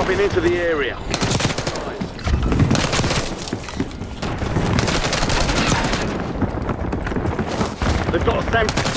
dropping into the area. They've got a SAM...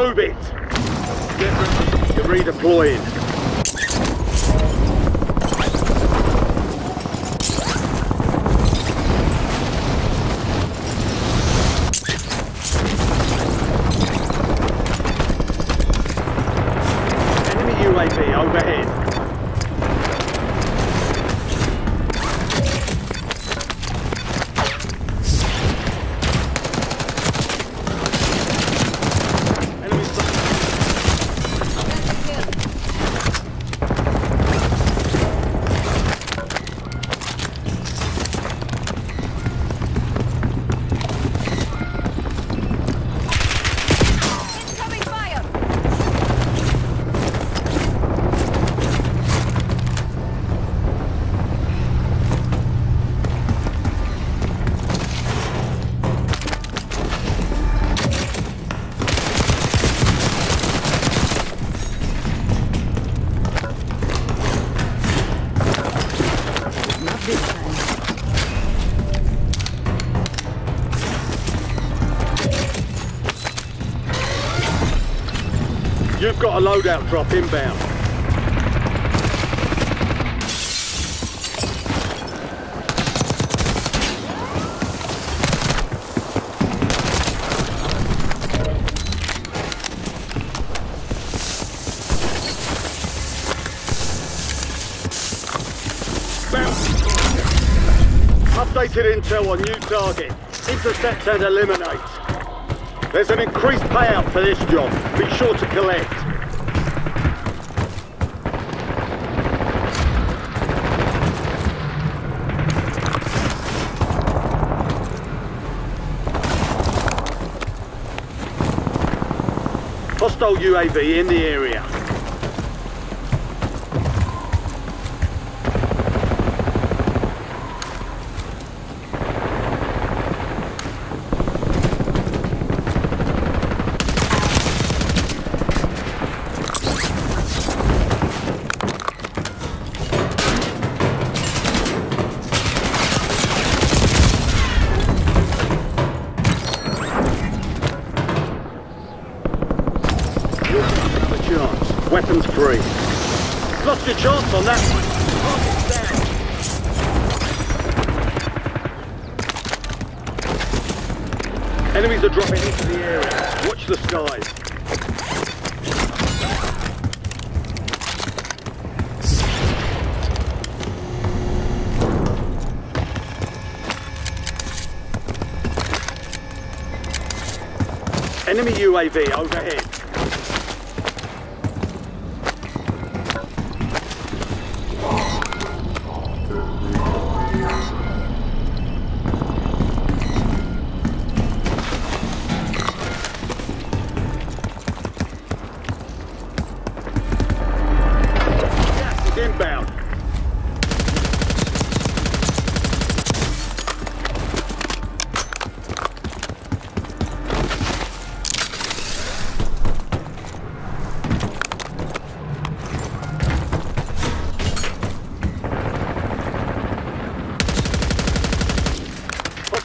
move it! You're redeploying. Enemy UAV overhead. Loadout drop inbound. Updated intel on new target. Intercept and eliminate. There's an increased payout for this job. Be sure to collect. Hostile UAV in the area. Weapons free. Lost your chance on that one. Enemies are dropping into the area. Watch the skies. Enemy UAV overhead.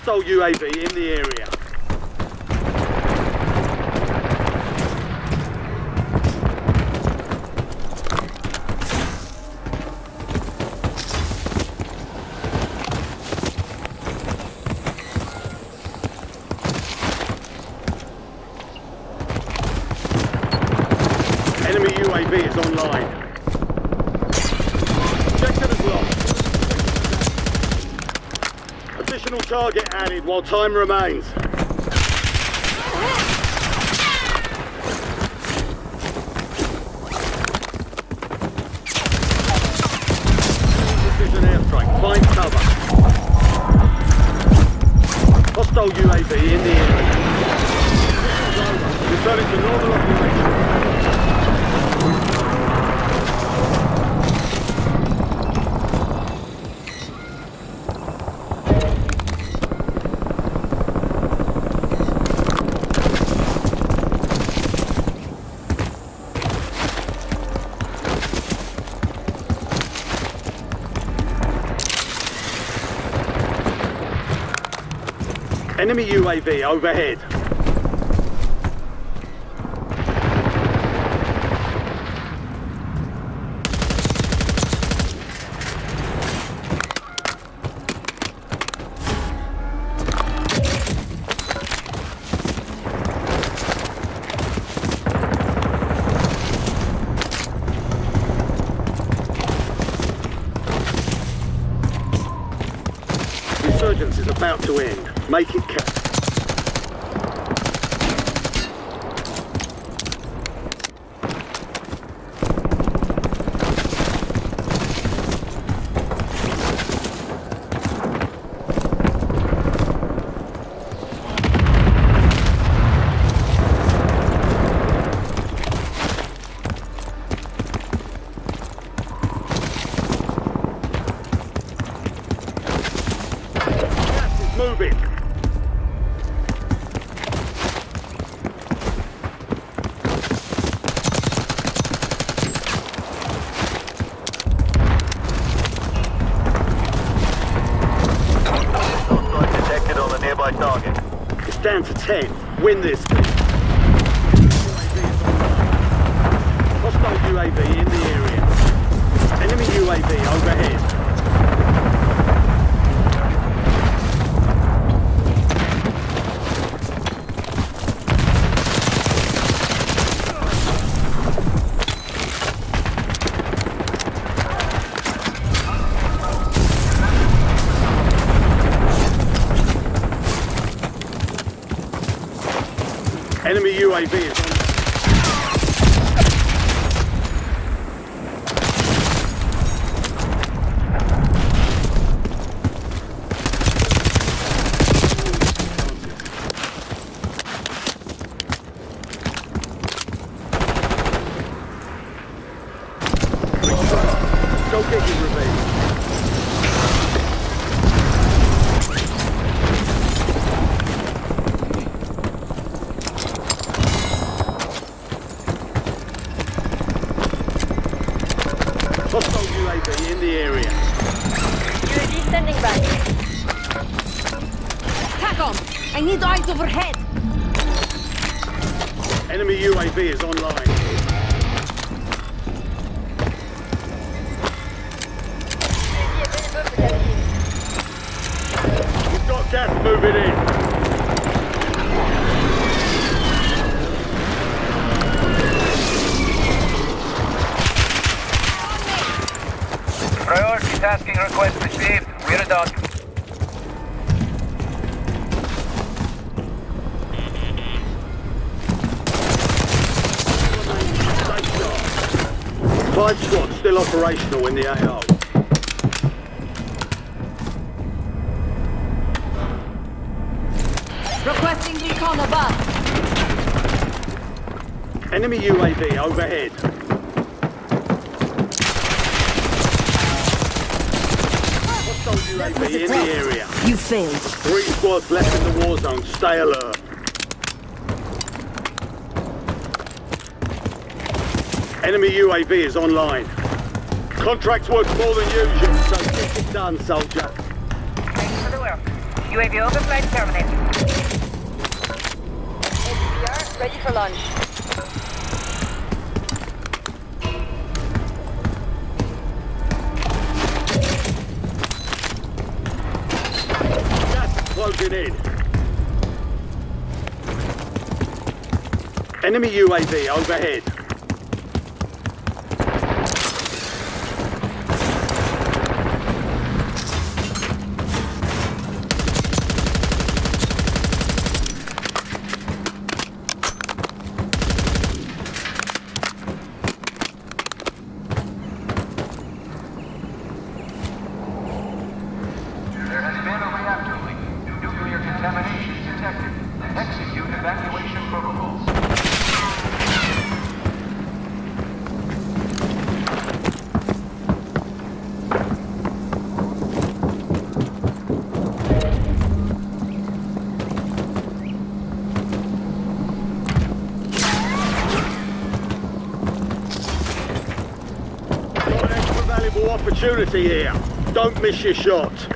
Hostile UAV in the area. Enemy UAV is online. Objective is lost. Additional target added while time remains. Precision airstrike. Find cover. Hostile UAV in the area. Returning to normal Enemy UAV overhead. Resurgence is about to end. Make it count. Moving. 10. Win this. Hostile Enemy UAV is on. Go get your revenge. I need eyes overhead! Enemy UAV is online. We've got gas moving in. Priority tasking request received. We're done. Five squads still operational in the AO. Requesting recon above. Enemy UAV overhead. Hostile UAV in the area. You failed. Three squads left in the war zone. Stay alert. Enemy UAV is online. Contract's worth more than usual, so get it done, soldier. Thanks for the work. UAV overflight terminated. HDR, ready for launch. Gas is closing in. Enemy UAV overhead. Opportunity here. Don't miss your shot.